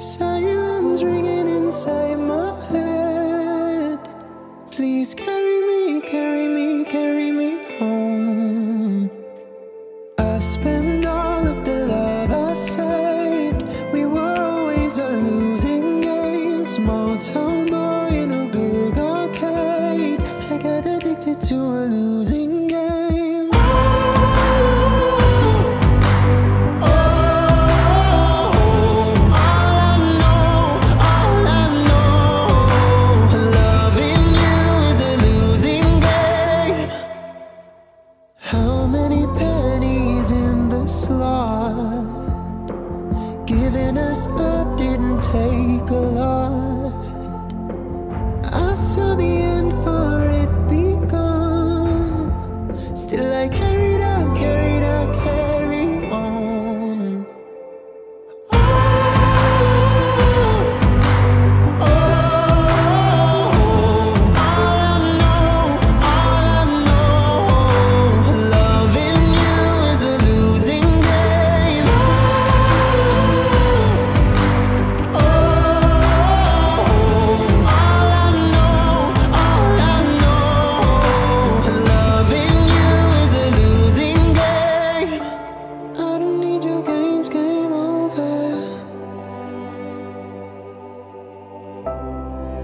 Silence ringing inside my head. Please carry me, carry me, carry me home. I've spent all of the love I saved. We were always a losing game. Small town boy in a big arcade. I got addicted to a losing Giving us up didn't take a lot. I saw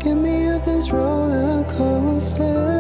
Get me off this roller coaster.